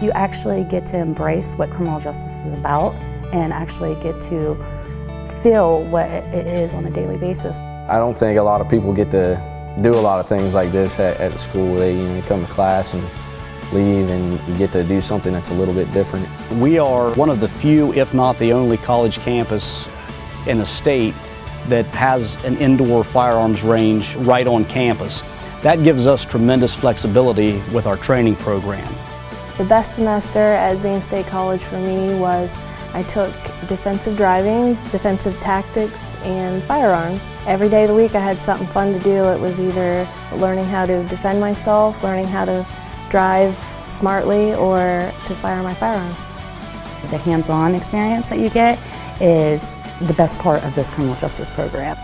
You actually get to embrace what criminal justice is about and actually get to feel what it is on a daily basis. I don't think a lot of people get to do a lot of things like this at, at school. They, you know, come to class and leave and you get to do something that's a little bit different. We are one of the few, if not the only college campus in the state that has an indoor firearms range right on campus. That gives us tremendous flexibility with our training program. The best semester at Zane State College for me was I took defensive driving, defensive tactics, and firearms. Every day of the week I had something fun to do. It was either learning how to defend myself, learning how to drive smartly, or to fire my firearms. The hands-on experience that you get is the best part of this criminal justice program.